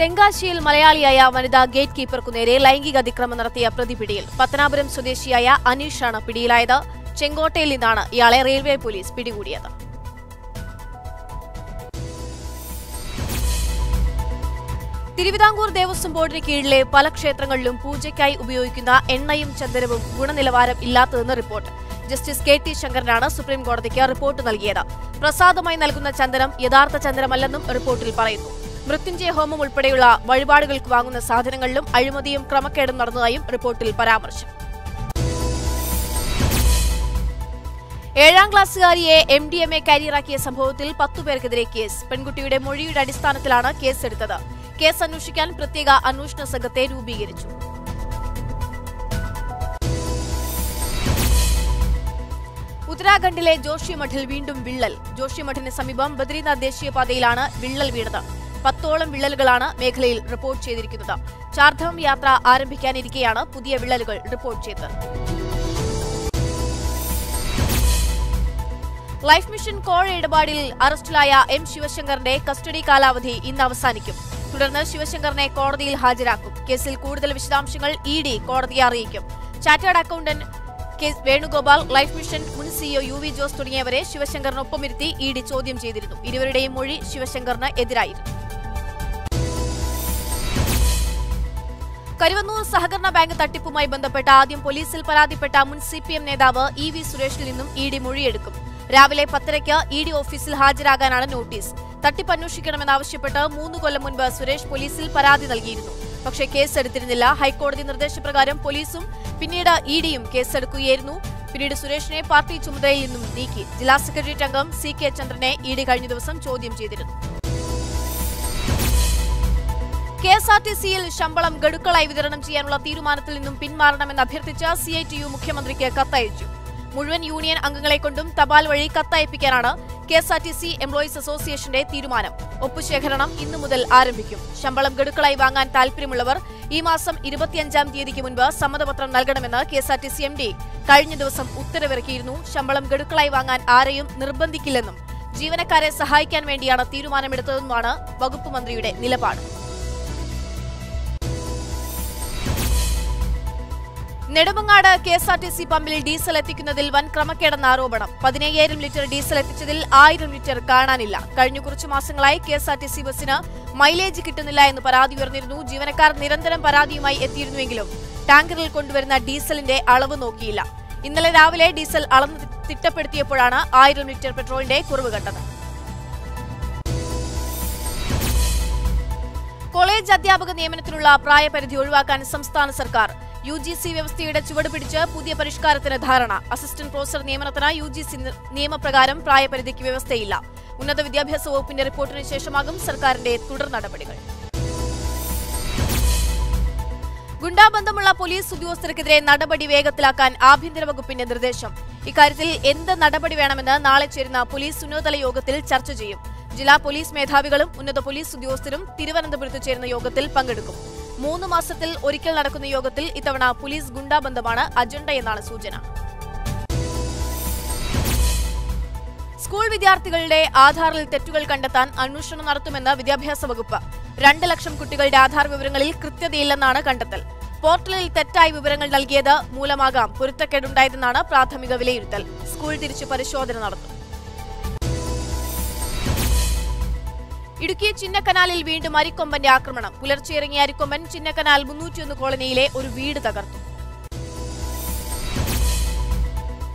തെങ്കാശിയിൽ മലയാളിയായ വനിതാ ഗേറ്റ് കീപ്പർക്കു നേരെ ലൈംഗിക അതിക്രമം നടത്തിയ പ്രതി പിടിയിൽ പത്തനാപുരം സ്വദേശിയായ അനീഷാണ് പിടിയിലായത്. ചെങ്കോട്ടയിൽ നിന്നാണ് ഇയാളെ റെയിൽവേ പോലീസ് പിടികൂടിയത്. തിരുവിതാംകൂർ ദേവസ്വം ബോർഡിന് കീഴിലെ പല ക്ഷേത്രങ്ങളിലും പൂജയ്ക്കായി ഉപയോഗിക്കുന്ന എണ്ണയും ചന്ദനവും ഗുണനിലവാരം ഇല്ലാത്തതെന്ന് റിപ്പോർട്ട്. ജസ്റ്റിസ് കെ ടി ശങ്കരനാണ് സുപ്രീം കോടതിക്ക് റിപ്പോർട്ട് നൽകിയത്. പ്രസാദമായി നൽകുന്ന ചന്ദനം യഥാർത്ഥ ചന്ദനമല്ലെന്നും റിപ്പോർട്ടിൽ പറയുന്നു. മൃത്യുഞ്ജയ ഹോമം ഉൾപ്പെടെയുള്ള വഴിപാടുകൾക്ക് വാങ്ങുന്ന സാധനങ്ങളിലും അഴിമതിയും ക്രമക്കേടും നടന്നതായും റിപ്പോർട്ടിൽ പരാമർശം. ഏഴാം ക്ലാസ്സുകാരിയെ എം ഡി എം എ കാരിയറാക്കിയ സംഭവത്തിൽ പത്തുപേർക്കെതിരെ കേസ്. പെൺകുട്ടിയുടെ മൊഴിയുടെ അടിസ്ഥാനത്തിലാണ് കേസെടുത്തത്. കേസ് അന്വേഷിക്കാൻ പ്രത്യേക അന്വേഷണ സംഘത്തെ രൂപീകരിച്ചു. ഉത്തരാഖണ്ഡിലെ ജോഷിമഠിൽ വീണ്ടും വിള്ളൽ. ജോഷിമഠിന് സമീപം ബദ്രീനാഥ് ദേശീയപാതയിലാണ് വിള്ളൽ വീണത്. പത്തോളം വിള്ളലുകളാണ് മേഖലയിൽ റിപ്പോർട്ട് ചെയ്തിരിക്കുന്നത്. ചാർധാം യാത്ര ആരംഭിക്കാനിരിക്കെയാണ് പുതിയ വിള്ളലുകൾ റിപ്പോർട്ട് ചെയ്തത്. ലൈഫ് മിഷൻ കോഴ ഇടപാടിൽ അറസ്റ്റിലായ എം ശിവശങ്കറിന്റെ കസ്റ്റഡി കാലാവധി ഇന്ന് അവസാനിക്കും. തുടർന്ന് ശിവശങ്കറിനെ കോടതിയിൽ ഹാജരാക്കും. കേസിൽ കൂടുതൽ വിശദാംശങ്ങൾ ഇ ഡി കോടതിയെ അറിയിക്കും. Chartered accountant K Venugopal life mission മുൻ സിഇഒ യു വി ജോസ് തുടങ്ങിയവരെ ശിവശങ്കറിനൊപ്പമിരുത്തി ഇ ഡി ചോദ്യം ചെയ്തിരുന്നു. ഇരുവരുടെയും മൊഴി ശിവശങ്കറിന് എതിരായിരുന്നു. കരുവന്നൂർ സഹകരണ ബാങ്ക് തട്ടിപ്പുമായി ബന്ധപ്പെട്ട് ആദ്യം പോലീസിൽ പരാതിപ്പെട്ട മുൻ സി പി എം നേതാവ് ഇ വി സുരേഷിൽ നിന്നും ഇ ഡി മൊഴിയെടുക്കും. രാവിലെ പത്തരയ്ക്ക് ഇ ഡി ഓഫീസിൽ ഹാജരാകാനാണ് നോട്ടീസ്. തട്ടിപ്പ് അന്വേഷിക്കണമെന്നാവശ്യപ്പെട്ട് മൂന്ന് കൊല്ലം മുൻപ് സുരേഷ് പോലീസിൽ പരാതി നൽകിയിരുന്നു. പക്ഷേ കേസെടുത്തിരുന്നില്ല. ഹൈക്കോടതി നിർദ്ദേശപ്രകാരം പോലീസും പിന്നീട് ഇ ഡിയും കേസെടുക്കുകയായിരുന്നു. പിന്നീട് സുരേഷിനെ പാർട്ടി ചുമതലയിൽ നിന്നും നീക്കി. ജില്ലാ സെക്രട്ടേറിയറ്റ് അംഗം സി കെ ചന്ദ്രനെ ഇ ഡി കഴിഞ്ഞ ദിവസം ചോദ്യം ചെയ്തിരുന്നു. കെ എസ് ആർ ടി സിയിൽ ശമ്പളം ഗഡുക്കളായി വിതരണം ചെയ്യാനുള്ള തീരുമാനത്തിൽ നിന്നും പിന്മാറണമെന്ന് അഭ്യർത്ഥിച്ച സി ഐ ടി യു മുഖ്യമന്ത്രിക്ക് കത്തയച്ചു. മുഴുവൻ യൂണിയൻ അംഗങ്ങളെ കൊണ്ടും തപാൽ വഴി കത്തയപ്പിക്കാനാണ് K S R T C employees അസോസിയേഷന്റെ തീരുമാനം. ഒപ്പുശേഖരണം ഇന്നു മുതൽ ആരംഭിക്കും. ശമ്പളം ഗഡുക്കളായി വാങ്ങാൻ താൽപര്യമുള്ളവർ ഈ മാസം ഇരുപത്തിയഞ്ചാം തീയതിക്ക് മുൻപ് സമ്മതപത്രം നൽകണമെന്ന് K S R T C M D. കഴിഞ്ഞ ദിവസം ഉത്തരവിറക്കിയിരുന്നു ശമ്പളം ഗഡുക്കളായി വാങ്ങാൻ ആരെയും നിർബന്ധിക്കില്ലെന്നും ജീവനക്കാരെ സഹായിക്കാൻ വേണ്ടിയാണ് തീരുമാനമെടുത്തതെന്നുമാണ് വകുപ്പ് മന്ത്രിയുടെ നിലപാട്. Nedumangad K S R T C പമ്പിൽ ഡീസൽ എത്തിക്കുന്നതിൽ വൻ ക്രമക്കേടെന്ന ആരോപണം. പതിനയ്യായിരം ലിറ്റർ ഡീസൽ എത്തിച്ചതിൽ ആയിരം ലിറ്റർ കാണാനില്ല. കഴിഞ്ഞ കുറച്ചു മാസങ്ങളായി K S R T C mileage കിട്ടുന്നില്ല എന്ന് പരാതി ഉയർന്നിരുന്നു. ജീവനക്കാർ നിരന്തരം പരാതിയുമായി എത്തിയിരുന്നുവെങ്കിലും ടാങ്കറിൽ കൊണ്ടുവരുന്ന ഡീസലിന്റെ അളവ് നോക്കിയില്ല. ഇന്നലെ രാവിലെ ഡീസൽ അളന്ന് തിട്ടപ്പെടുത്തിയപ്പോഴാണ് ആയിരം ലിറ്റർ പെട്രോളിന്റെ കുറവ് കണ്ടത്. കോളേജ് അധ്യാപക നിയമനത്തിനുള്ള പ്രായപരിധി ഒഴിവാക്കാൻ സംസ്ഥാന സർക്കാർ യു ജി സി വ്യവസ്ഥയുടെ ചുവട് പിടിച്ച് പുതിയ പരിഷ്കാരത്തിന് ധാരണ. അസിസ്റ്റന്റ് പ്രൊഫസർ നിയമനത്തിന് യു ജി സി നിയമപ്രകാരം പ്രായപരിധിക്ക് വ്യവസ്ഥയില്ല. ഉന്നത വിദ്യാഭ്യാസ വകുപ്പിന്റെ റിപ്പോർട്ടിന് ശേഷമാകും സർക്കാരിന്റെ തുടർ നടപടികൾ. ഗുണ്ടാബന്ധമുള്ള പോലീസ് ഉദ്യോഗസ്ഥർക്കെതിരെ നടപടി വേഗത്തിലാക്കാൻ ആഭ്യന്തര വകുപ്പിന്റെ നിർദ്ദേശം. ഇക്കാര്യത്തിൽ എന്ത് നടപടി വേണമെന്ന് നാളെ ചേരുന്ന പോലീസ് ഉന്നതതല യോഗത്തിൽ ചർച്ച ചെയ്യും. ജില്ലാ പോലീസ് മേധാവികളും ഉന്നത പോലീസ് ഉദ്യോഗസ്ഥരും തിരുവനന്തപുരത്ത് ചേരുന്ന യോഗത്തിൽ പങ്കെടുക്കും. മൂന്ന് മാസത്തിൽ ഒരിക്കൽ നടക്കുന്ന യോഗത്തിൽ ഇത്തവണ പോലീസ് ഗുണ്ടാബന്ധമാണ് അജണ്ടയെന്നാണ് സൂചന. സ്കൂൾ വിദ്യാർത്ഥികളുടെ ആധാറിൽ തെറ്റുകൾ കണ്ടെത്താൻ അന്വേഷണം നടത്തുമെന്ന് വിദ്യാഭ്യാസ വകുപ്പ്. രണ്ട് ലക്ഷം കുട്ടികളുടെ ആധാർ വിവരങ്ങളിൽ കൃത്യതയില്ലെന്നാണ് കണ്ടെത്തൽ. പോർട്ടലിൽ തെറ്റായ വിവരങ്ങൾ നൽകിയത് മൂലമാകാം പൊരുത്തക്കേടുണ്ടായതെന്നാണ് പ്രാഥമിക വിലയിരുത്തൽ. സ്കൂൾ തിരിച്ചു പരിശോധന നടത്തും. ഇടുക്കി ചിന്നക്കനാലിൽ വീണ്ടും അരിക്കൊമ്പന്റെ ആക്രമണം. പുലർച്ചെ ഇറങ്ങിയ അരിക്കൊമ്പൻ ചിന്നക്കനാൽ മുന്നൂറ്റിയൊന്ന് കോളനിയിലെ ഒരു വീട് തകർത്തു.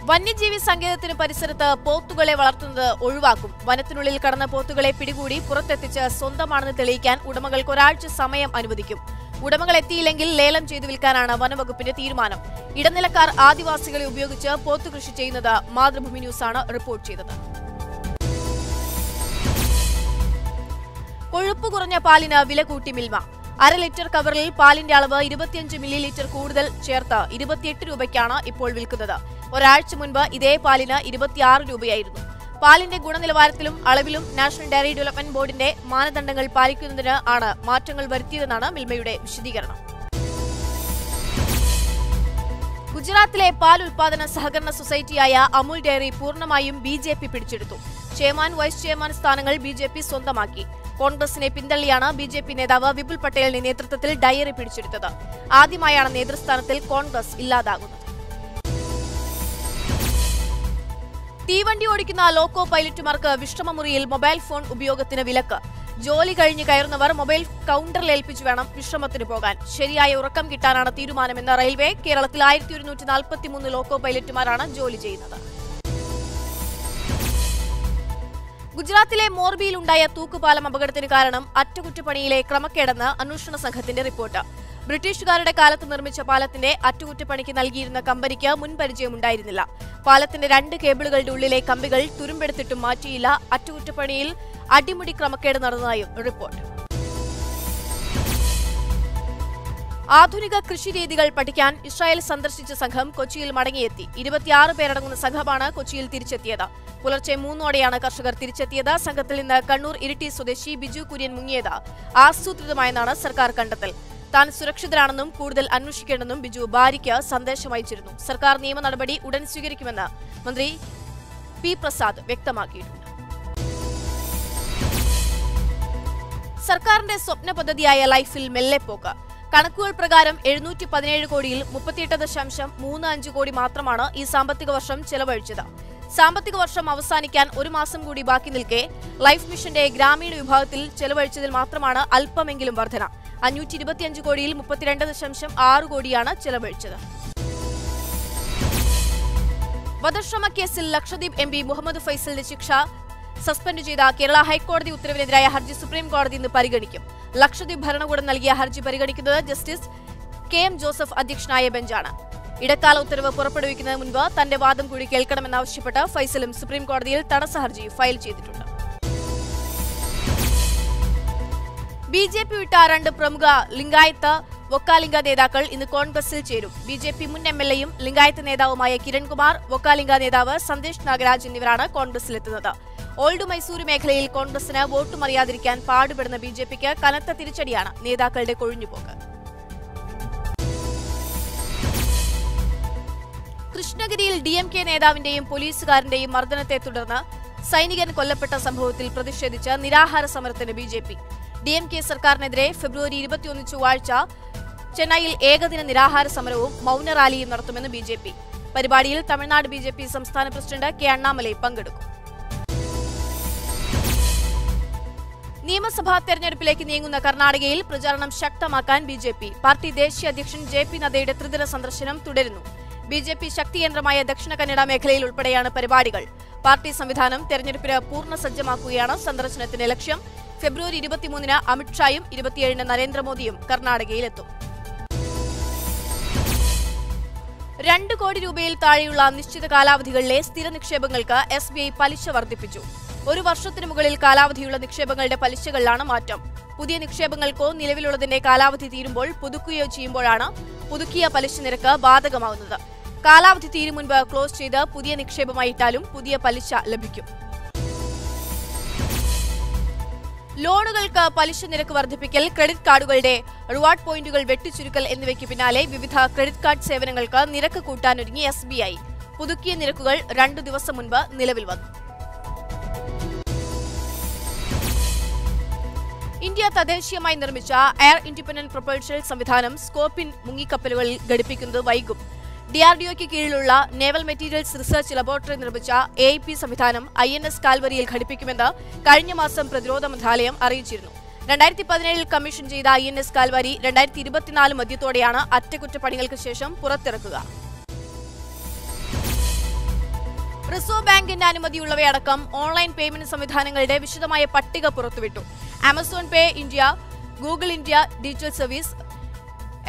വന്യജീവി സങ്കേതത്തിന് പരിസരത്ത് പോത്തുകളെ വളർത്തുന്നത് ഒഴിവാക്കും. വനത്തിനുള്ളിൽ കടന്ന പോത്തുകളെ പിടികൂടി പുറത്തെത്തിച്ച് സ്വന്തമാണെന്ന് തെളിയിക്കാൻ ഉടമകൾക്ക് ഒരാഴ്ച സമയം അനുവദിക്കും. ഉടമകൾ എത്തിയില്ലെങ്കിൽ ലേലം ചെയ്തു വിൽക്കാനാണ് വനവകുപ്പിന്റെ തീരുമാനം. ഇടനിലക്കാർ ആദിവാസികളെ ഉപയോഗിച്ച് പോത്തു കൃഷി ചെയ്യുന്നത് മാതൃഭൂമി ന്യൂസാണ് റിപ്പോർട്ട് ചെയ്തത്. കൊഴുപ്പ് കുറഞ്ഞ പാലിന് വില കൂട്ടി മിൽമ. അര ലിറ്റർ കവറിൽ പാലിന്റെ അളവ് ഇരുപത്തിയഞ്ച് മില്ലി ലിറ്റർ കൂടുതൽ ചേർത്ത് ഇരുപത്തിയെട്ട് രൂപയ്ക്കാണ് ഇപ്പോൾ വിൽക്കുന്നത്. ഒരാഴ്ച മുൻപ് ഇതേ പാലിന് ഇരുപത്തിയാറ് രൂപയായിരുന്നു. പാലിന്റെ ഗുണനിലവാരത്തിലും അളവിലും നാഷണൽ ഡയറി ഡെവലപ്മെന്റ് ബോർഡിന്റെ മാനദണ്ഡങ്ങൾ പാലിക്കുന്നതിന് ആണ് മാറ്റങ്ങൾ വരുത്തിയതെന്നാണ് മിൽമയുടെ വിശദീകരണം. ഗുജറാത്തിലെ പാൽ ഉൽപാദന സഹകരണ സൊസൈറ്റിയായ അമുൽ ഡയറി പൂർണമായും ബി പിടിച്ചെടുത്തു. ചെയർമാൻ വൈസ് ചെയർമാൻ സ്ഥാനങ്ങൾ ബി ജെ പി സ്വന്തമാക്കി. കോൺഗ്രസിനെ പിന്തള്ളിയാണ് ബി ജെ പി നേതാവ് വിപുൽ പട്ടേലിന്റെ നേതൃത്വത്തിൽ ഡയറി പിടിച്ചെടുത്തത്. ആദ്യമായാണ് നേതൃസ്ഥാനത്തിൽ കോൺഗ്രസ് ഇല്ലാതാകുന്നത്. തീവണ്ടി ഓടിക്കുന്ന ലോക്കോ പൈലറ്റുമാർക്ക് വിശ്രമമുറിയിൽ മൊബൈൽ ഫോൺ ഉപയോഗത്തിന് വിലക്ക്. ജോലി കഴിഞ്ഞ് കയറുന്നവർ മൊബൈൽ കൗണ്ടറിൽ ഏൽപ്പിച്ചു വേണം വിശ്രമത്തിന് പോകാൻ. ശരിയായ ഉറക്കം കിട്ടാനാണ് തീരുമാനമെന്ന് റെയിൽവേ കേരളത്തിൽ ആയിരത്തി ഒരുന്നൂറ്റി നാൽപ്പത്തിമൂന്ന് ലോക്കോ പൈലറ്റുമാരാണ് ജോലി ചെയ്യുന്നത്. ഗുജറാത്തിലെ മോർബിയിലുണ്ടായ തൂക്കുപാലം അപകടത്തിന് കാരണം അറ്റകുറ്റപ്പണിയിലെ ക്രമക്കേടെന്ന് അന്വേഷണ സംഘത്തിന്റെ റിപ്പോർട്ട്. ബ്രിട്ടീഷുകാരുടെ കാലത്ത് നിർമ്മിച്ച പാലത്തിന്റെ അറ്റകുറ്റപ്പണിക്ക് നൽകിയിരുന്ന കമ്പനിക്ക് മുൻപരിചയമുണ്ടായിരുന്നില്ല പാലത്തിന്റെ രണ്ട് കേബിളുകളുടെ ഉള്ളിലെ കമ്പികൾ തുരുമ്പെടുത്തിട്ടും മാറ്റിയില്ല. അറ്റകുറ്റപ്പണിയിൽ അടിമുടി ക്രമക്കേട് നടന്നതായും റിപ്പോർട്ട്. ആധുനിക കൃഷി രീതികൾ പഠിക്കാൻ ഇസ്രായേൽ സന്ദർശിച്ച സംഘം കൊച്ചിയിൽ മടങ്ങിയെത്തി. ഇരുപത്തിയാറ് പേരടങ്ങുന്ന സംഘമാണ് കൊച്ചിയിൽ തിരിച്ചെത്തിയത്. പുലർച്ചെ മൂന്നോടെയാണ് കർഷകർ തിരിച്ചെത്തിയത്. സംഘത്തിൽ നിന്ന് കണ്ണൂർ ഇരിട്ടി സ്വദേശി ബിജു കുര്യൻ മുങ്ങിയത്. ആസൂത്രിതമായെന്നാണ് സർക്കാർ കണ്ടെത്തൽ. താൻ സുരക്ഷിതരാണെന്നും കൂടുതൽ അന്വേഷിക്കേണ്ടെന്നും ബിജു ഭാര്യയ്ക്ക് സന്ദേശമയച്ചിരുന്നു സർക്കാർ നിയമ നടപടി ഉടൻ സ്വീകരിക്കുമെന്ന് മന്ത്രി പി പ്രസാദ് വ്യക്തമാക്കിയിട്ടുണ്ട്. സർക്കാരിന്റെ സ്വപ്ന പദ്ധതിയായ ലൈഫിൽ മെല്ലെപ്പോക്ക്. കണക്കുകൾ പ്രകാരം എഴുന്നൂറ്റി പതിനേഴ് കോടിയിൽ മുപ്പത്തിയെട്ട് ദശാംശം മൂന്ന് അഞ്ച് കോടി മാത്രമാണ് ഈ സാമ്പത്തിക വർഷം ചെലവഴിച്ചത്. സാമ്പത്തിക വർഷം അവസാനിക്കാൻ ഒരു മാസം കൂടി ബാക്കി നിൽക്കെ ലൈഫ് മിഷന്റെ ഗ്രാമീണ വിഭാഗത്തിൽ ചെലവഴിച്ചതിൽ മാത്രമാണ് അല്പമെങ്കിലും വർധന. അഞ്ഞൂറ്റി ഇരുപത്തിയഞ്ച് കോടിയിൽ മുപ്പത്തിരണ്ട് ദശാംശം ആറ് കോടിയാണ് ചെലവഴിച്ചത്. വധശ്രമ കേസിൽ ലക്ഷദ്വീപ് എം പി മുഹമ്മദ് ഫൈസലിന്റെ ശിക്ഷ സസ്പെൻഡ് ചെയ്ത കേരള ഹൈക്കോടതി ഉത്തരവിനെതിരായ ഹർജി സുപ്രീം കോടതി ഇന്ന് പരിഗണിക്കും. ലക്ഷദ്വീപ് ഭരണകൂടം നൽകിയ ഹർജി പരിഗണിക്കുന്നത് ജസ്റ്റിസ് കെ എം ജോസഫ് അധ്യക്ഷനായ ബെഞ്ചാണ്. ഇടക്കാല ഉത്തരവ് പുറപ്പെടുവിക്കുന്നതിന് മുൻപ് തന്റെ വാദം കൂടി കേൾക്കണമെന്നാവശ്യപ്പെട്ട് ഫൈസലും സുപ്രീം കോടതിയിൽ തടസ്സ ഹർജി ഫയൽ ചെയ്തിട്ടുണ്ട്. ബി ജെ പി വിട്ട രണ്ട് പ്രമുഖ ലിംഗായത്ത് വൊക്കാലിംഗ നേതാക്കൾ ഇന്ന് കോൺഗ്രസിൽ ചേരും. ബി ജെ പി മുൻ എം എൽ എയും ലിംഗായത്ത് നേതാവുമായ കിരൺകുമാർ വൊക്കാലിംഗ നേതാവ് സന്ദേശ് നാഗരാജ് എന്നിവരാണ് കോൺഗ്രസിലെത്തുന്നത്. ഓൾഡ് മൈസൂരു മേഖലയിൽ കോൺഗ്രസിന് വോട്ട് മറിയാതിരിക്കാൻ പാടുപെടുന്ന ബി ജെ പിക്ക് കനത്ത തിരിച്ചടിയാണ് നേതാക്കളുടെ കൊഴിഞ്ഞുപോക്ക്. കൃഷ്ണഗിരിയിൽ ഡി എം കെ നേതാവിന്റെയും പോലീസുകാരന്റെയും മർദ്ദനത്തെ തുടർന്ന് സൈനികൻ കൊല്ലപ്പെട്ട സംഭവത്തിൽ പ്രതിഷേധിച്ച് നിരാഹാര സമരത്തിന് B J P. D M K സർക്കാരിനെതിരെ ഫെബ്രുവരി ഇരുപത്തിയൊന്ന് ചൊവ്വാഴ്ച ചെന്നൈയിൽ ഏകദിന നിരാഹാര സമരവും മൗന റാലിയും നടത്തുമെന്ന് ബി പരിപാടിയിൽ തമിഴ്നാട് ബി സംസ്ഥാന പ്രസിഡന്റ് കെ അണ്ണാമലൈ പങ്കെടുക്കും. നിയമസഭാ തെരഞ്ഞെടുപ്പിലേക്ക് നീങ്ങുന്ന കർണാടകയിൽ പ്രചാരണം ശക്തമാക്കാൻ ബി ജെ പി. പാർട്ടി ദേശീയ അധ്യക്ഷൻ ജെ പി നദ്ദയുടെ ത്രിദിന സന്ദർശനം തുടരുന്നു. B J P ശക്തികേന്ദ്രമായ Dakshina Kannada മേഖലയിൽ ഉൾപ്പെടെയാണ് പരിപാടികൾ. പാർട്ടി സംവിധാനം തെരഞ്ഞെടുപ്പിന് പൂർണ സജ്ജമാക്കുകയാണ് സന്ദർശനത്തിന്റെ ലക്ഷ്യം. ഫെബ്രുവരി ഇരുപത്തിമൂന്നിന് അമിത്ഷായും ഇരുപത്തിയേഴിന് നരേന്ദ്രമോദിയും കർണാടകയിലെത്തും. രണ്ട് കോടി രൂപയിൽ താഴെയുള്ള നിശ്ചിത കാലാവധികളിലെ സ്ഥിര നിക്ഷേപങ്ങൾക്ക് എസ് പലിശ വർദ്ധിപ്പിച്ചു. ഒരു വർഷത്തിനു മുകളിൽ കാലാവധിയുള്ള നിക്ഷേപങ്ങളുടെ പലിശകളിലാണ് മാറ്റം. പുതിയ നിക്ഷേപങ്ങൾക്കോ നിലവിലുള്ളതിന്റെ കാലാവധി തീരുമ്പോൾ പുതുക്കുകയോ ചെയ്യുമ്പോഴാണ് പുതുക്കിയ പലിശ നിരക്ക് ബാധകമാകുന്നത്. കാലാവധി തീരും മുൻപ് ക്ലോസ് ചെയ്ത് പുതിയ നിക്ഷേപമായിട്ടാലും പുതിയ പലിശ ലഭിക്കും. ലോണുകൾക്ക് പലിശ നിരക്ക് വർദ്ധിപ്പിക്കൽ ക്രെഡിറ്റ് കാർഡുകളുടെ റിവാർഡ് പോയിന്റുകൾ വെട്ടിച്ചുരുക്കൽ എന്നിവയ്ക്ക് പിന്നാലെ വിവിധ ക്രെഡിറ്റ് കാർഡ് സേവനങ്ങൾക്ക് നിരക്ക് കൂട്ടാനൊരുങ്ങി എസ് ബി ഐ. പുതുക്കിയ നിരക്കുകൾ രണ്ടു ദിവസം മുൻപ് നിലവിൽ വന്നു. ഇന്ത്യ തദ്ദേശീയമായി നിർമ്മിച്ച എയർ ഇൻഡിപെൻഡന്റ് പ്രൊപ്പൽഷൻ സംവിധാനം സ്കോപ്പിൻ മുങ്ങിക്കപ്പലുകളിൽ ഘടിപ്പിക്കുന്നത് വൈകും. ഡിആർഡിഒയ്ക്ക് കീഴിലുള്ള നേവൽ മെറ്റീരിയൽസ് റിസർച്ച് ലബോറട്ടറി നിർമ്മിച്ച എ പി സംവിധാനം ഐ എൻ എസ് കാൽവരിയിൽ ഘടിപ്പിക്കുമെന്ന് കഴിഞ്ഞ മാസം പ്രതിരോധ മന്ത്രാലയം അറിയിച്ചിരുന്നു. രണ്ടായിരത്തി പതിനേഴിൽ കമ്മീഷൻ ചെയ്ത ഐ എൻ എസ് കാൽവരി രണ്ടായിരത്തി ഇരുപത്തിനാല് മധ്യത്തോടെയാണ് അറ്റകുറ്റപ്പണികൾക്ക് ശേഷം പുറത്തിറക്കുക. റിസർവ് ബാങ്കിന്റെ അനുമതിയുള്ളവയടക്കം ഓൺലൈൻ പേയ്മെന്റ് സംവിധാനങ്ങളുടെ വിശദമായ പട്ടിക പുറത്തുവിട്ടു. Amazon pay India Google India digital service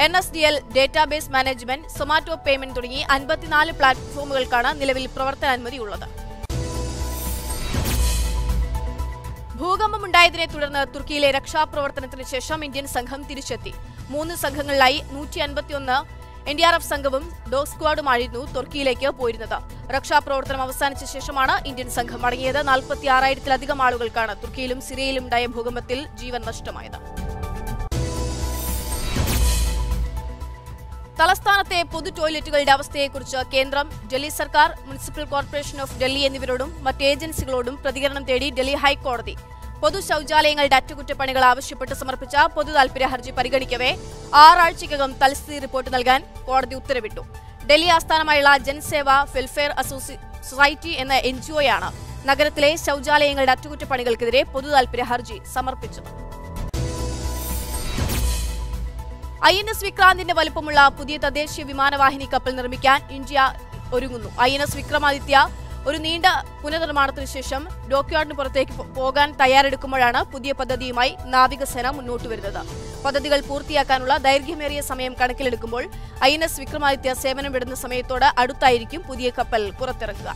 N S D L database management Zomato payment തുടങ്ങി അൻപത്തിനാല് പ്ലാറ്റ്ഫോമുകൾക്കാണ് നിലവിൽ പ്രവർത്തനാനുമതിയുള്ളത് ഭൂകമ്പമുണ്ടായതിനെ തുടർന്ന് തുർക്കിയിലെ രക്ഷാപ്രവർത്തനത്തിന് ശേഷം ഇന്ത്യൻ സംഘം തിരിച്ചെത്തി. മൂന്ന് സംഘങ്ങളിലായി നൂറ്റി അൻപത്തിയൊന്ന് എൻ ഡി ആർ എഫ് സംഘവും ഡോഗ് സ്ക്വാഡുമായിരുന്നു തുർക്കിയിലേക്ക് പോയിരുന്നത്. രക്ഷാപ്രവർത്തനം അവസാനിച്ച ശേഷമാണ് ഇന്ത്യൻ സംഘം മടങ്ങിയത്. നാൽപ്പത്തി ആറായിരത്തിലധികം ആളുകൾക്കാണ് തുർക്കിയിലും സിറിയയിലും ഉണ്ടായ ഭൂകമ്പത്തിൽ ജീവൻ നഷ്ടമായത്. തലസ്ഥാനത്തെ പൊതു ടോയ്ലറ്റുകളുടെ അവസ്ഥയെക്കുറിച്ച് കേന്ദ്രം ഡൽഹി സർക്കാർ മുനിസിപ്പൽ കോർപ്പറേഷൻ ഓഫ് ഡൽഹി എന്നിവരോടും മറ്റ് ഏജൻസികളോടും പ്രതികരണം തേടി ഡൽഹി ഹൈക്കോടതി പൊതു ശൌചാലയങ്ങളുടെ അറ്റകുറ്റപ്പണികൾ ആവശ്യപ്പെട്ട് സമർപ്പിച്ച പൊതു താൽപര്യ ഹർജി പരിഗണിക്കവേ ആറാഴ്ചയ്ക്കകം തൽസ്ഥിതി റിപ്പോർട്ട് നൽകാൻ കോടതി ഉത്തരവിട്ടു. ഡൽഹി ആസ്ഥാനമായുള്ള ജൻസേവ ഫെൽഫെയർ അസോസി സൊസൈറ്റി എന്ന എൻ ജി ഒയാണ് നഗരത്തിലെ ശൌചാലയങ്ങളുടെ അറ്റകുറ്റപ്പണികൾക്കെതിരെ പൊതു താൽപര്യ ഹർജി സമർപ്പിച്ചത്. ഐ എൻ എസ് വിക്രാന്തിന്റെ വലുപ്പമുള്ള പുതിയ തദ്ദേശീയ വിമാനവാഹിനി കപ്പൽ നിർമ്മിക്കാൻ ഇന്ത്യ ഒരുങ്ങുന്നു. ഐ എൻ എസ് വിക്രമാദിത്യ ഒരു നീണ്ട പുനർനിർമ്മാണത്തിന് ശേഷം ഡോക്യാർഡിന് പുറത്തേക്ക് പോകാൻ തയ്യാറെടുക്കുമ്പോഴാണ് പുതിയ പദ്ധതിയുമായി നാവികസേന മുന്നോട്ട് വരുന്നത്. പദ്ധതികൾ പൂർത്തിയാക്കാനുള്ള ദൈർഘ്യമേറിയ സമയം കണക്കിലെടുക്കുമ്പോൾ ഐ എൻ എസ് വിക്രമാദിത്യ സേവനം വിടുന്ന സമയത്തോട് അടുത്തായിരിക്കും പുതിയ കപ്പൽ പുറത്തിറക്കുക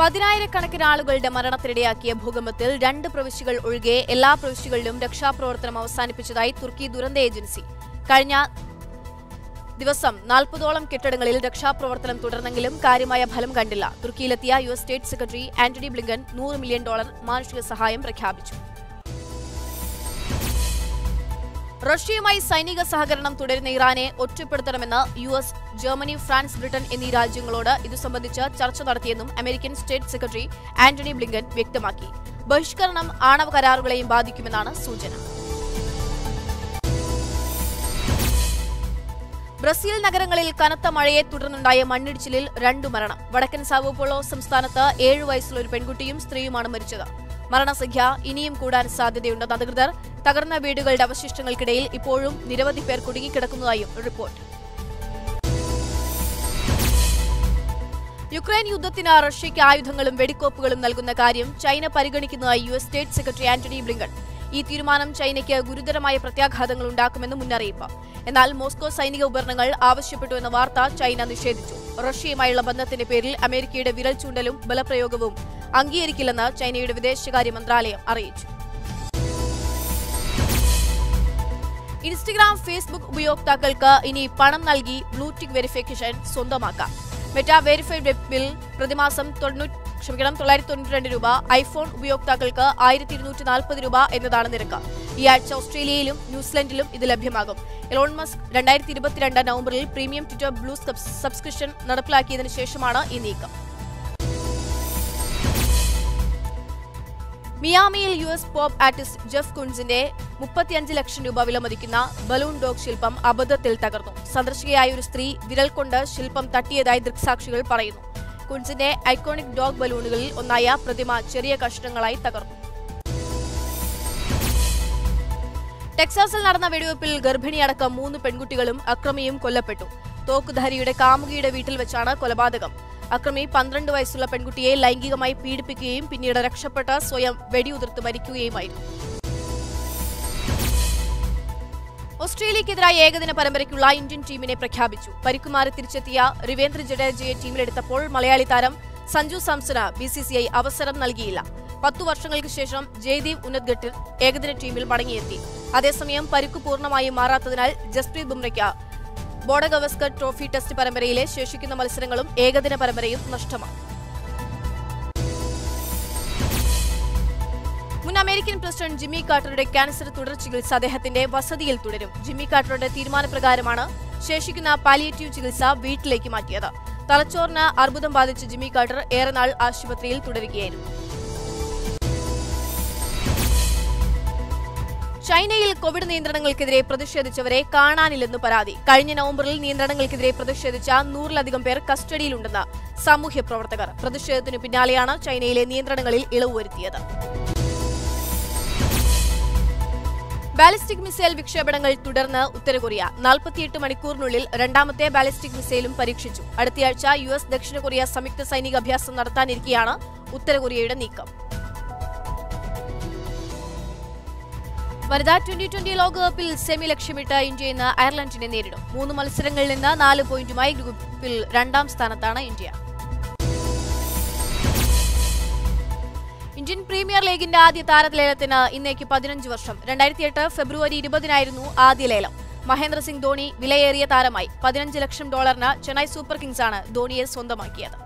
പതിനായിരക്കണക്കിന് ആളുകളുടെ മരണത്തിനിടയാക്കിയ ഭൂകമ്പത്തിൽ രണ്ട് പ്രവിശ്യകൾ ഒഴികെ എല്ലാ പ്രവിശ്യകളിലും രക്ഷാപ്രവർത്തനം അവസാനിപ്പിച്ചതായി തുർക്കി ദുരന്ത ഏജൻസി. കഴിഞ്ഞ ദിവസം നാൽപ്പതോളം കെട്ടിടങ്ങളിൽ രക്ഷാപ്രവർത്തനം തുടർന്നെങ്കിലും കാര്യമായ ഫലം കണ്ടില്ല. തുർക്കിയിലെത്തിയ U S state secretary Antony Blinken നൂറ് മില്യൺ ഡോളർ മാനുഷിക സഹായം പ്രഖ്യാപിച്ചു. റഷ്യയുമായി സൈനിക സഹകരണം തുടരുന്ന ഇറാനെ ഒറ്റപ്പെടുത്തണമെന്ന് U S Germany France Britain എന്നീ രാജ്യങ്ങളോട് ഇതു സംബന്ധിച്ച് ചർച്ച നടത്തിയെന്നും American state secretary Antony Blinken വ്യക്തമാക്കി. ബഹിഷ്കരണം ആണവ കരാറുകളെയും ബാധിക്കുമെന്നാണ് സൂചന. ബ്രസീൽ നഗരങ്ങളിൽ കനത്ത മഴയെ തുടർന്നുണ്ടായ മണ്ണിടിച്ചിലിൽ രണ്ടു മരണം. വടക്കൻ സാവോപോളോ സംസ്ഥാനത്ത് ഏഴു വയസ്സുള്ള ഒരു പെൺകുട്ടിയും സ്ത്രീയുമാണ് മരിച്ചത്. മരണസംഖ്യ ഇനിയും കൂടാൻ സാധ്യതയുണ്ടെന്ന് അധികൃതർ തകർന്ന വീടുകളുടെ അവശിഷ്ടങ്ങൾക്കിടയിൽ ഇപ്പോഴും നിരവധി പേർ കുടുങ്ങിക്കിടക്കുന്നതായും റിപ്പോർട്ട്. യുക്രൈൻ യുദ്ധത്തിന് റഷ്യയ്ക്ക് ആയുധങ്ങളും വെടിക്കോപ്പുകളും നൽകുന്ന കാര്യം China പരിഗണിക്കുന്നതായി U S state secretary Antony Blinken ഈ തീരുമാനം ചൈനയ്ക്ക് ഗുരുതരമായ പ്രത്യാഘാതങ്ങൾ ഉണ്ടാക്കുമെന്ന് മുന്നറിയിപ്പ്. എന്നാൽ മോസ്കോ സൈനിക ഉപകരണങ്ങൾ ആവശ്യപ്പെട്ടു എന്ന വാർത്ത ചൈന നിഷേധിച്ചു. റഷ്യയുമായുള്ള ബന്ധത്തിന്റെ പേരിൽ അമേരിക്കയുടെ വിരൽ ചൂണ്ടലും ബലപ്രയോഗവും അംഗീകരിക്കില്ലെന്ന് ചൈനയുടെ വിദേശകാര്യ മന്ത്രാലയം അറിയിച്ചു. ഇൻസ്റ്റഗ്രാം ഫേസ്ബുക്ക് ഉപയോക്താക്കൾക്ക് ഇനി പണം നൽകി ബ്ലൂടിക് വെരിഫിക്കേഷൻ സ്വന്തമാക്കാം. മെറ്റ വെരിഫൈഡ് വെബിൽ പ്രതിമാസം തൊണ്ണൂറ്റി ക്ഷമിക്കണം തൊള്ളായിരത്തി തൊണ്ണൂറ്റി രൂപ ഐഫോൺ ഉപയോക്താക്കൾക്ക് ആയിരത്തി ഇരുന്നൂറ്റി നാൽപ്പത് രൂപ എന്നതാണ് നിരക്ക്. ഈ ആഴ്ച ഓസ്ട്രേലിയയിലും ന്യൂസിലൻഡിലും ഇത് ലഭ്യമാകും. എലോൺ മസ്ക് രണ്ടായിരത്തി ഇരുപത്തിരണ്ട് നവംബറിൽ പ്രീമിയം ട്വിറ്റർ ബ്ലൂ സബ്സ്ക്രിപ്ഷൻ നടപ്പിലാക്കിയതിനു ശേഷമാണ് ഈ നീക്കം. മിയാമിയിൽ U S pop artist Jeff കുൻസിന്റെ മുപ്പത്തിയഞ്ച് ലക്ഷം രൂപ വിലമതിക്കുന്ന ബലൂൺ ഡോഗ് ശില്പം അബദ്ധത്തിൽ തകർന്നു. സന്ദർശകയായ ഒരു സ്ത്രീ വിരൽ കൊണ്ട് ശില്പം തട്ടിയതായി ദൃക്സാക്ഷികൾ പറയുന്നു. കുൺസിന്റെ ഐക്കോണിക് ഡോഗ് ബലൂണുകളിൽ ഒന്നായ പ്രതിമ ചെറിയ കഷ്ണങ്ങളായി തകർന്നു. ടെക്സാസിൽ നടന്ന വെടിവെപ്പിൽ ഗർഭിണിയടക്കം മൂന്ന് പെൺകുട്ടികളും അക്രമിയും കൊല്ലപ്പെട്ടു. തോക്കുധാരിയുടെ കാമുകിയുടെ വീട്ടിൽ വെച്ചാണ് കൊലപാതകം. അക്രമി പന്ത്രണ്ട് വയസ്സുള്ള പെൺകുട്ടിയെ ലൈംഗികമായി പീഡിപ്പിക്കുകയും പിന്നീട് രക്ഷപ്പെട്ട സ്വയം വെടിയുതിർത്ത് മരിക്കുകയുമായിരുന്നു. ഓസ്ട്രേലിയക്കെതിരായ ഏകദിന പരമ്പരയ്ക്കുള്ള ഇന്ത്യൻ ടീമിനെ പ്രഖ്യാപിച്ചു. പരിക്കുമാറി തിരിച്ചെത്തിയ രവീന്ദ്ര ജഡേജയെ ടീമിലെടുത്തപ്പോൾ മലയാളി താരം സഞ്ജു സാംസന് ഐ അവസരം നൽകിയില്ല. പത്തു വർഷങ്ങൾക്ക് ശേഷം ജയ്ദീപ് ഉന്നത്ഗട്ടിൽ ഏകദിന ടീമിൽ മടങ്ങിയെത്തി. അതേസമയം പരിക്കു പൂർണമായും മാറാത്തതിനാൽ ജസ്പ്രീത് ബുംറയ്ക്ക് ബോഡഗവസ്കർ ട്രോഫി ടെസ്റ്റ് പരമ്പരയിലെ ശേഷിക്കുന്ന മത്സരങ്ങളും ഏകദിന പരമ്പരയും നഷ്ടമാണ് അമേരിക്കൻ പ്രസിഡന്റ് ജിമ്മി കാർട്ടറുടെ ക്യാൻസർ തുടർ ചികിത്സ അദ്ദേഹത്തിന്റെ വസതിയിൽ തുടരും. ജിമ്മി കാർട്ടറുടെ തീരുമാനപ്രകാരമാണ് ശേഷിക്കുന്ന പാലിയേറ്റീവ് ചികിത്സ വീട്ടിലേക്ക് മാറ്റിയത്. തലച്ചോറിന് അർബുദം ബാധിച്ച ജിമ്മി കാർട്ടർ ഏറെ നാൾ ആശുപത്രിയിൽ തുടരുകയായിരുന്നു. ചൈനയിൽ കോവിഡ് നിയന്ത്രണങ്ങൾക്കെതിരെ പ്രതിഷേധിച്ചവരെ കാണാനില്ലെന്ന് പരാതി. കഴിഞ്ഞ നവംബറിൽ നിയന്ത്രണങ്ങൾക്കെതിരെ പ്രതിഷേധിച്ച നൂറിലധികം പേർ കസ്റ്റഡിയിലുണ്ടെന്ന് സാമൂഹ്യ പ്രവർത്തകർ പ്രതിഷേധത്തിനു പിന്നാലെയാണ് ചൈനയിലെ നിയന്ത്രണങ്ങളിൽ ഇളവ് വരുത്തിയത്. ബാലിസ്റ്റിക് മിസൈൽ വിക്ഷേപണങ്ങൾ തുടർന്ന് ഉത്തരകൊറിയ നാൽപ്പത്തിയെട്ട് മണിക്കൂറിനുള്ളിൽ രണ്ടാമത്തെ ബാലിസ്റ്റിക് മിസൈലും പരീക്ഷിച്ചു. അടുത്തയാഴ്ച യു എസ് ദക്ഷിണ കൊറിയ സംയുക്ത സൈനിക അഭ്യാസം നടത്താനിരിക്കെയാണ് ഉത്തരകൊറിയയുടെ നീക്കം. വനിതാ ട്വന്റി ട്വന്റി ലോകകപ്പിൽ സെമി ലക്ഷ്യമിട്ട് ഇന്ത്യ ഇന്ന് അയർലൻഡിനെ നേരിടും. മൂന്ന് മത്സരങ്ങളിൽ നിന്ന് നാല് പോയിന്റുമായി ഗ്രൂപ്പിൽ രണ്ടാം സ്ഥാനത്താണ് ഇന്ത്യ. ഇന്ത്യൻ പ്രീമിയർ ലീഗിന്റെ ആദ്യ താരലേലത്തിന് ഇന്നേക്ക് പതിനഞ്ച് വർഷം. രണ്ടായിരത്തി എട്ട് ഫെബ്രുവരി ഇരുപതിനായിരുന്നു ആദ്യ ലേലം. മഹേന്ദ്ര സിംഗ് ധോണി വിലയേറിയ താരമായി. പതിനഞ്ച് ലക്ഷം ഡോളറിന് ചെന്നൈ സൂപ്പർ കിങ്സ് ആണ് ധോണിയെ സ്വന്തമാക്കിയത്.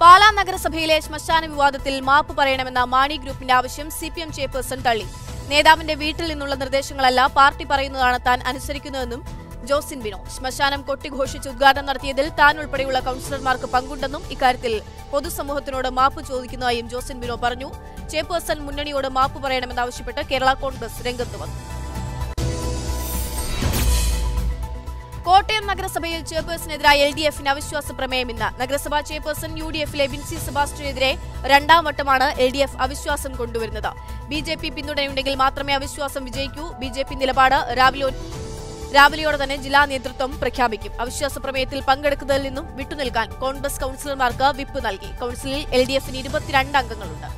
പാലാ നഗരസഭയിലെ ശ്മശാന വിവാദത്തിൽ മാപ്പ് പറയണമെന്ന മാണി ഗ്രൂപ്പിന്റെ ആവശ്യം സിപിഎം ചെയർപേഴ്സൺ തള്ളി. നേതാവിന്റെ വീട്ടിൽ നിന്നുള്ള നിർദ്ദേശങ്ങളല്ല പാർട്ടി പറയുന്നതാണ് താൻ അനുസരിക്കുന്നതെന്നും ജോസിൻ ബിനോ ശ്മശാനം കൊട്ടിഘോഷിച്ച് ഉദ്ഘാടനം നടത്തിയതിൽ താൻ ഉൾപ്പെടെയുള്ള കൌൺസിലർമാർക്ക് പങ്കുണ്ടെന്നും ഇക്കാര്യത്തിൽ പൊതുസമൂഹത്തിനോട് മാപ്പ് ചോദിക്കുന്നതായും ജോസിൻ ബിനോ പറഞ്ഞു. ചെയർപേഴ്സൺ മുന്നണിയോട് മാപ്പ് പറയണമെന്നാവശ്യപ്പെട്ട് കേരള കോൺഗ്രസ് രംഗത്ത് വന്നു. കോട്ടയം നഗരസഭയിൽ ചെയർപേഴ്സണെതിരായ എൽ ഡി എഫിന് അവിശ്വാസ പ്രമേയം ഇന്ന്. നഗരസഭാ ചെയർപേഴ്സൺ യു ഡി എഫിലെ ബിൻസി സെബാസ്റ്റ്യനെതിരെ രണ്ടാം വട്ടമാണ് എൽ ഡി എഫ് അവിശ്വാസം കൊണ്ടുവരുന്നത്. ബി ജെ പി പിന്തുണയുണ്ടെങ്കിൽ മാത്രമേ അവിശ്വാസം വിജയിക്കൂ. ബി ജെ പി നിലപാട് രാവിലെ രാവിലെയോടെ തന്നെ ജില്ലാ നേതൃത്വം പ്രഖ്യാപിക്കും. അവിശ്വാസ പ്രമേയത്തിൽ പങ്കെടുക്കുന്നതിൽ നിന്നും വിട്ടുനിൽക്കാൻ കോൺഗ്രസ് കൌൺസിലർമാർക്ക് വിപ്പ് നൽകി. കൌൺസിലിൽ എൽ ഡി എഫിന് ഇരുപത്തിരണ്ട് അംഗങ്ങളുണ്ട്.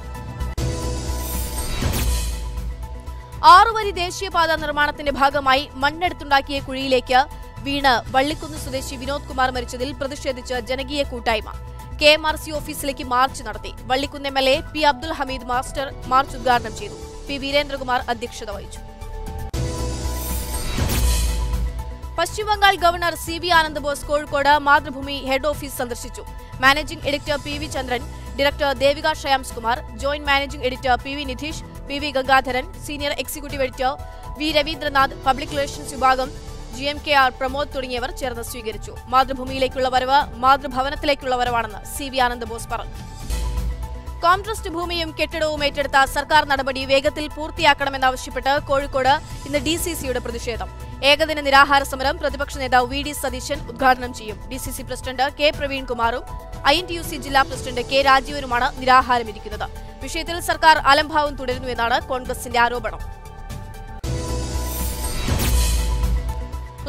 ആറുവരി ദേശീയപാത നിർമ്മാണത്തിന്റെ ഭാഗമായി മണ്ണെടുത്തുണ്ടാക്കിയ കുഴിയിലേക്ക് വീണ് വള്ളിക്കുന്ന് സ്വദേശി വിനോദ് കുമാർ മരിച്ചതിൽ പ്രതിഷേധിച്ച് ജനകീയ കൂട്ടായ്മ. കെ എം ആർ സി ഓഫീസിലേക്ക് മാർച്ച് നടത്തി. Vallikkunnu M L A P Abdul Hameed master march ഉദ്ഘാടനം ചെയ്തു. പി വീരേന്ദ്രകുമാർ അധ്യക്ഷത വഹിച്ചു. Paschim Bangal governor C V Anand Bose Kozhikode Mathrubhumi head office സന്ദർശിച്ചു. Managing editor P V Chandran director Devika Shreyams Kumar joint managing editor P V Nidheesh P V Gangadharan senior executive editor V Raveendranath public relations വിഭാഗം G M K R Pramod തുടങ്ങിയവർ ചേർന്ന് സ്വീകരിച്ചു. മാതൃഭൂമിയിലേക്കുള്ള വരവ് മാതൃഭവനത്തിലേക്കുള്ള വരവാണെന്ന് C V Anand Bose പറഞ്ഞു. കോൺട്രസ്റ്റ് ഭൂമിയും കെട്ടിടവും ഏറ്റെടുത്ത സർക്കാർ നടപടി വേഗത്തിൽ പൂർത്തിയാക്കണമെന്നാവശ്യപ്പെട്ട് കോഴിക്കോട് ഇന്ന് ഡി സി സിയുടെ പ്രതിഷേധം. ഏകദിന നിരാഹാര സമരം പ്രതിപക്ഷ നേതാവ് വി ഡി സതീശൻ ഉദ്ഘാടനം ചെയ്യും. D C C president K പ്രവീൺകുമാറും I N T U C ജില്ലാ പ്രസിഡന്റ് കെ രാജീവനുമാണ് നിരാഹാരമിരിക്കുന്നത്. വിഷയത്തിൽ സർക്കാർ അലംഭാവം തുടരുന്നുവെന്നാണ് കോൺഗ്രസിന്റെ ആരോപണം.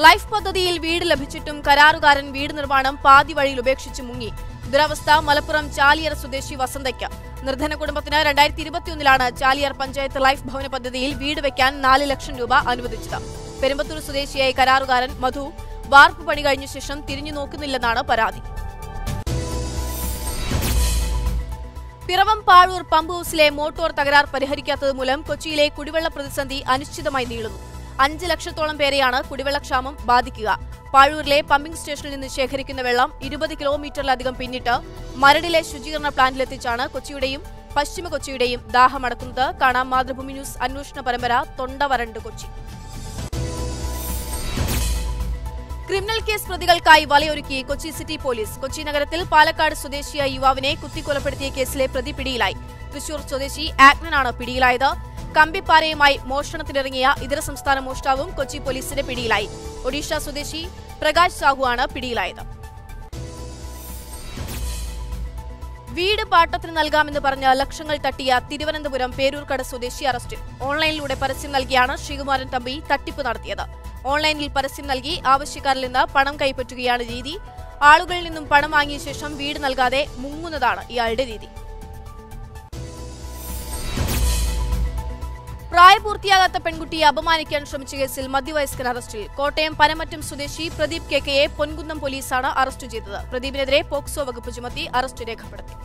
ലൈഫ് പദ്ധതിയിൽ വീട് ലഭിച്ചിട്ടും കരാറുകാരൻ വീട് നിർമ്മാണം പാതി വഴിയിൽ ഉപേക്ഷിച്ച് മുങ്ങി. ദുരവസ്ഥ മലപ്പുറം ചാലിയർ സ്വദേശി വസന്തയ്ക്ക്. നിർധന കുടുംബത്തിന് രണ്ടായിരത്തി ഇരുപത്തിയൊന്നിലാണ് ചാലിയർ പഞ്ചായത്ത് ലൈഫ് ഭവന പദ്ധതിയിൽ വീട് വെക്കാൻ നാല് ലക്ഷം രൂപ അനുവദിച്ചത്. പെരുമ്പത്തൂർ സ്വദേശിയായ കരാറുകാരൻ മധു വാർപ്പ് പണി കഴിഞ്ഞ ശേഷം തിരിഞ്ഞു നോക്കുന്നില്ലെന്നാണ് പരാതി. പിറവം പാഴൂർ പമ്പ് ഹൌസിലെ മോട്ടോർ തകരാർ പരിഹരിക്കാത്തത് മൂലം കൊച്ചിയിലെ കുടിവെള്ള പ്രതിസന്ധി അനിശ്ചിതമായി നീളുന്നു. അഞ്ച് ലക്ഷത്തോളം പേരെയാണ് കുടിവെള്ളക്ഷാമം ബാധിക്കുക. പാഴൂരിലെ പമ്പിംഗ് സ്റ്റേഷനിൽ നിന്ന് ശേഖരിക്കുന്ന വെള്ളം ഇരുപത് കിലോമീറ്ററിലധികം പിന്നിട്ട് മരടിലെ ശുചീകരണ പ്ലാന്റിലെത്തിച്ചാണ് കൊച്ചിയുടെയും പശ്ചിമ കൊച്ചിയുടെയും ദാഹമടക്കുന്നത് കാണാം മാതൃഭൂമി ന്യൂസ് അന്വേഷണ പരമ്പര തൊണ്ട വരണ്ട് കൊച്ചി. ക്രിമിനൽ കേസ് പ്രതികൾക്കായി വലയൊരുക്കി കൊച്ചി സിറ്റി പോലീസ്. കൊച്ചി നഗരത്തിൽ പാലക്കാട് സ്വദേശിയായ യുവാവിനെ കുത്തിക്കൊലപ്പെടുത്തിയ കേസിലെ പ്രതി പിടിയിലായി. തൃശൂർ സ്വദേശി ആഗ്നനാണ് പിടിയിലായത്. കമ്പിപ്പാരയുമായി മോഷണത്തിനിറങ്ങിയ ഇതര സംസ്ഥാന മോഷ്ടാവും കൊച്ചി പോലീസിന്റെ പിടിയിലായി. ഒഡീഷ സ്വദേശി പ്രകാശ് സാഹുവാണ് പിടിയിലായത്. വീട് പാട്ടത്തിന് നൽകാമെന്ന് പറഞ്ഞ് ലക്ഷങ്ങൾ തട്ടിയ തിരുവനന്തപുരം പേരൂർക്കട സ്വദേശി അറസ്റ്റിൽ ഓൺലൈനിലൂടെ പരസ്യം നൽകിയാണ് ശ്രീകുമാരൻ തമ്പി തട്ടിപ്പ് നടത്തിയത്. ഓൺലൈനിൽ പരസ്യം നൽകി ആവശ്യക്കാരിൽ നിന്ന് പണം കൈപ്പറ്റുകയാണ് രീതി. ആളുകളിൽ നിന്നും പണം വാങ്ങിയ ശേഷം വീട് നൽകാതെ മുങ്ങുന്നതാണ് ഇയാളുടെ രീതി. പ്രായപൂർത്തിയാകാത്ത പെൺകുട്ടിയെ അപമാനിക്കാൻ ശ്രമിച്ച കേസിൽ മധ്യവയസ്കൻ അറസ്റ്റിൽ. കോട്ടയം പനമറ്റം സ്വദേശി പ്രദീപ് കെ കെയെ പൊൻകുന്നം പോലീസാണ് അറസ്റ്റ് ചെയ്തത്. പ്രദീപിനെതിരെ പോക്സോ വകുപ്പ് ചുമത്തി അറസ്റ്റ് രേഖപ്പെടുത്തി.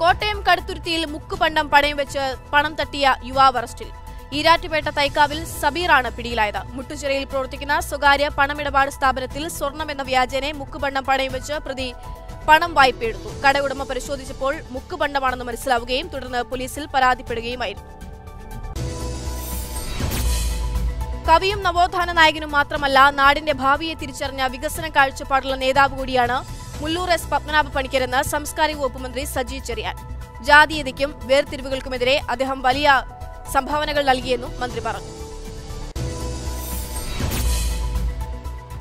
കോട്ടയം കടുത്തുരുത്തിയിൽ മുക്കുപണ്ടം പണയം വെച്ച് പണം തട്ടിയ യുവാവ് അറസ്റ്റിൽ. ഈരാറ്റുപേട്ട തൈക്കാവിൽ സബീറാണ് പിടിയിലായത്. മുട്ടുചിറയിൽ പ്രവർത്തിക്കുന്ന സ്വകാര്യ പണമിടപാട് സ്ഥാപനത്തിൽ സ്വർണം എന്ന വ്യാജേനെ മുക്കുപണ്ടം പണയം വെച്ച് പ്രതി പണം വായ്പയെടുത്തു കട ഉടമ പരിശോധിച്ചപ്പോൾ മുക്കുപണ്ടമാണെന്ന് മനസ്സിലാവുകയും തുടർന്ന് പോലീസിൽ പരാതിപ്പെടുകയുമായിരുന്നു. കവിയും നവോത്ഥാന നായകനും മാത്രമല്ല നാടിന്റെ ഭാവിയെ തിരിച്ചറിഞ്ഞ വികസന കാഴ്ചപ്പാടുള്ള നേതാവ് കൂടിയാണ് മുല്ലൂർ എസ് പത്മനാഭ പണിക്കരെന്ന് സാംസ്കാരിക വകുപ്പ് മന്ത്രി സജി ചെറിയാൻ. ജാതീയതയ്ക്കും വേർതിരിവുകൾക്കുമെതിരെ അദ്ദേഹം വലിയ സംഭാവനകൾ നൽകിയെന്നും മന്ത്രി പറഞ്ഞു.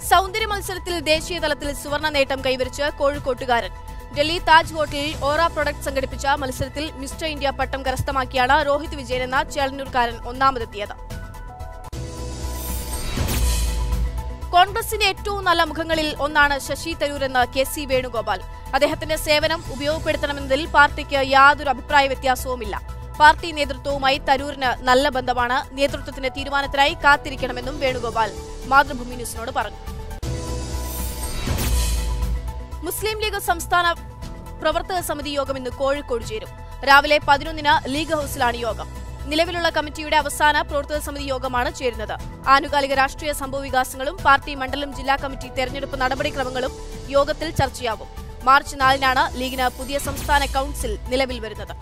സൗന്ദര്യ മത്സരത്തിൽ ദേശീയ തലത്തിൽ സുവർണ നേട്ടം കൈവരിച്ച് കോഴിക്കോട്ടുകാരൻ. ഡൽഹി താജ് ഹോട്ടലിൽ ഓറ പ്രൊഡക്ട് സംഘടിപ്പിച്ച മത്സരത്തിൽ മിസ്റ്റർ ഇന്ത്യ പട്ടം കരസ്ഥമാക്കിയാണ് രോഹിത് വിജയൻ എന്ന ചേളന്നൂർക്കാരൻ ഒന്നാമതെത്തിയത്. കോൺഗ്രസിന്റെ ഏറ്റവും നല്ല മുഖങ്ങളിൽ ഒന്നാണ് ശശി തരൂർ എന്ന കെ സി വേണുഗോപാൽ. അദ്ദേഹത്തിന്റെ സേവനം ഉപയോഗപ്പെടുത്തണമെന്നതിൽ പാർട്ടിക്ക് യാതൊരു അഭിപ്രായ വ്യത്യാസവുമില്ല. പാർട്ടി നേതൃത്വവുമായി തരൂരിന് നല്ല ബന്ധമാണ്. നേതൃത്വത്തിന്റെ തീരുമാനത്തിനായി കാത്തിരിക്കണമെന്നും വേണുഗോപാൽ മാതൃഭൂമി ന്യൂസിനോട് പറഞ്ഞു. മുസ്ലിം ലീഗ് സംസ്ഥാന പ്രവർത്തക സമിതി യോഗം ഇന്ന് കോഴിക്കോട് ചേരും. രാവിലെ പതിനൊന്നിന് ലീഗ് ഹൌസിലാണ് യോഗം. നിലവിലുള്ള കമ്മിറ്റിയുടെ അവസാന പ്രവർത്തക സമിതി യോഗമാണ് ചേരുന്നത്. ആനുകാലിക രാഷ്ട്രീയ സംഭവ വികാസങ്ങളും പാർട്ടി മണ്ഡലം ജില്ലാ കമ്മിറ്റി തെരഞ്ഞെടുപ്പ് നടപടിക്രമങ്ങളും യോഗത്തിൽ ചർച്ചയാവും. മാർച്ച് നാലിനാണ് ലീഗിന് പുതിയ സംസ്ഥാന കൌൺസിൽ നിലവിൽ വരുന്നത്.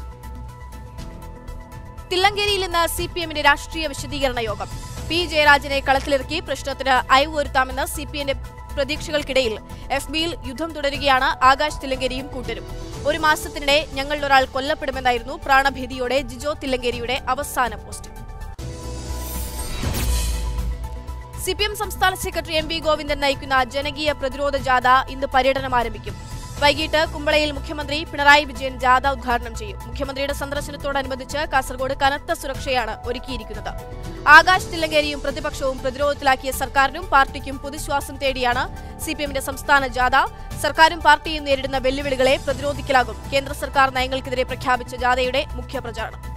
തില്ലങ്കേരിയിൽ ഇന്ന് സി പി എമ്മിന്റെ രാഷ്ട്രീയ വിശദീകരണ യോഗം. പി ജയരാജനെ കളത്തിലിറക്കി പ്രശ്നത്തിന് അയവ് വരുത്താമെന്ന് സി പി എമ്മിന്റെ പ്രതീക്ഷകൾക്കിടയിൽ എഫ് ബിയിൽ യുദ്ധം തുടരുകയാണ്. ആകാശ് തില്ലങ്കേരിയും കൂട്ടരും. ഒരു മാസത്തിനിടെ ഞങ്ങളിലൊരാൾ കൊല്ലപ്പെടുമെന്നായിരുന്നു പ്രാണഭീതിയോടെ ജിജോ തില്ലങ്കേരിയുടെ അവസാന പോസ്റ്റ്. സിപിഎം സംസ്ഥാന സെക്രട്ടറി എം വി ഗോവിന്ദൻ നയിക്കുന്ന ജനകീയ പ്രതിരോധ ജാഥ ഇന്ന് പര്യടനം ആരംഭിക്കും. വൈകിട്ട് കുമ്പളയിൽ മുഖ്യമന്ത്രി പിണറായി വിജയൻ ജാഥ ഉദ്ഘാടനം ചെയ്യും. മുഖ്യമന്ത്രിയുടെ സന്ദർശനത്തോടനുബന്ധിച്ച് കാസർഗോഡ് കനത്ത സുരക്ഷയാണ് ഒരുക്കിയിരിക്കുന്നത്. ആകാശ് തില്ലങ്കേരിയും പ്രതിപക്ഷവും പ്രതിരോധത്തിലാക്കിയ സർക്കാരിനും പാർട്ടിക്കും പുതുശ്വാസം തേടിയാണ് സിപിഎമ്മിന്റെ സംസ്ഥാന ജാഥ. സർക്കാരും പാർട്ടിയും നേരിടുന്ന വെല്ലുവിളികളെ പ്രതിരോധിക്കലാകും. കേന്ദ്ര സർക്കാർ നയങ്ങൾക്കെതിരെ പ്രഖ്യാപിച്ച ജാഥയുടെ മുഖ്യ പ്രചാരണം